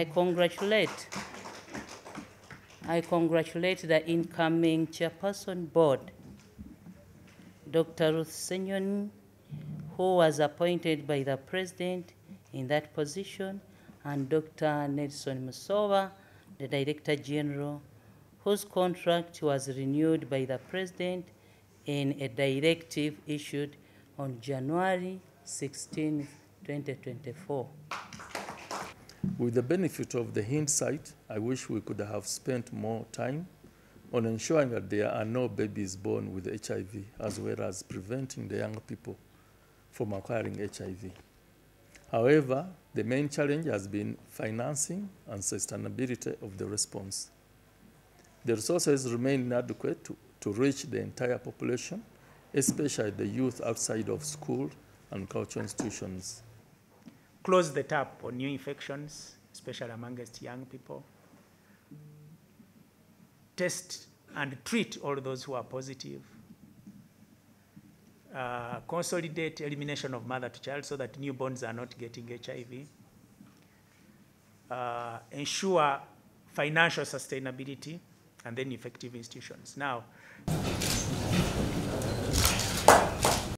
I congratulate I congratulate the incoming chairperson board, Dr. Ruth Senyonyi, who was appointed by the president in that position, and Dr. Nelson Musoba, the director general, whose contract was renewed by the president in a directive issued on January 16, 2024. With the benefit of the hindsight, I wish we could have spent more time on ensuring that there are no babies born with HIV, as well as preventing the young people from acquiring HIV. However, the main challenge has been financing and sustainability of the response. The resources remain inadequate to, to reach the entire population, especially the youth outside of school and cultural institutions close the tap on new infections, especially amongst young people, test and treat all those who are positive, uh, consolidate elimination of mother to child so that newborns are not getting HIV, uh, ensure financial sustainability, and then effective institutions. Now,